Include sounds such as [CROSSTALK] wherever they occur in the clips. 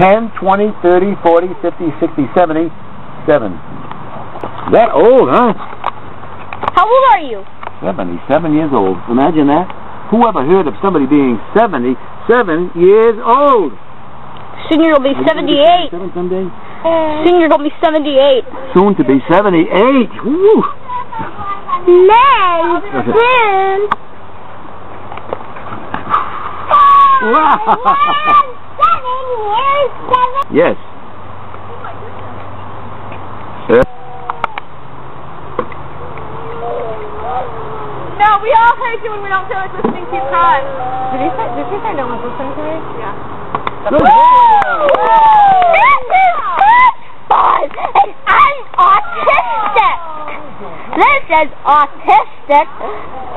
Ten, twenty, thirty, forty, fifty, sixty, seventy, seven. That old, huh? How old are you? Seventy-seven years old. Imagine that. Who ever heard of somebody being seventy-seven years old? Soon you're be 78. Seven someday. Soon you're gonna be 78. Soon to be seventy-eight. Woo! Man, soon. Seven years, seven. Yes. Uh, No, we all hate you when we don't feel like listening to you cry. Did he say, did she say no one's listening to me? Yeah. good. This is fun, and I'm autistic. This is autistic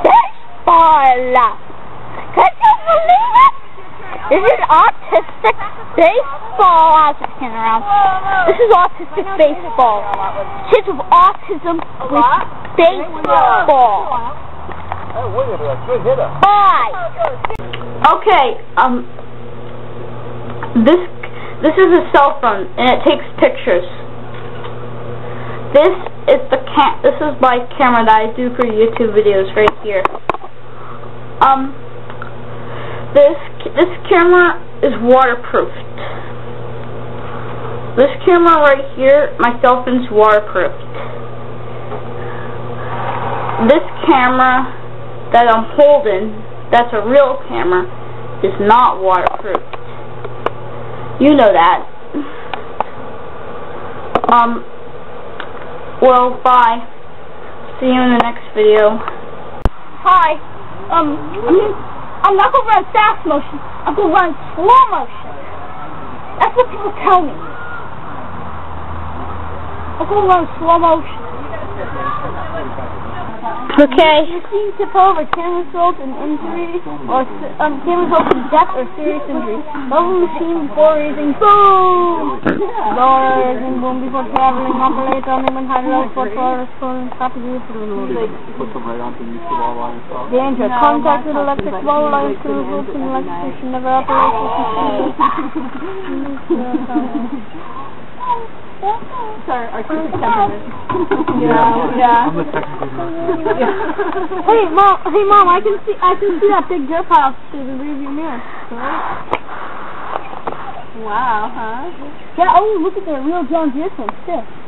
baseball. Can you believe it? This is autistic baseball. I was just kidding around. This is autistic baseball. Kids with autism with baseball. Bye. Okay, um, this this is a cell phone and it takes pictures. This is the cam. This is my camera that I do for YouTube videos right here. Um, this this camera is waterproofed. This camera right here, my cell phone's waterproofed. This camera that I'm holding, that's a real camera, is not waterproof. You know that. Um, well, bye. See you in the next video. Hi. Um, I'm, not gonna run fast motion. I'm gonna run slow motion. That's what people tell me. I'm gonna run slow motion. Okay. Machine tip over can result in injury or se- um, can result in death or serious injury. Level machine before raising boom. Lower raising boom before traveling. Operate running when hydraulic for for phone stop use. Put them right onto YouTube all by yourself. Danger. Contact with electric wall lines to result in electrocution. Never [LAUGHS] [LAUGHS] with Sorry, artistic temperament. Oh, yeah, yeah. I'm the technical [LAUGHS] Hey mom, hey mom, I can see I can see that big dirt pile through the rearview mirror. Wow, huh? Yeah, oh look at the real John Deere thing, sick.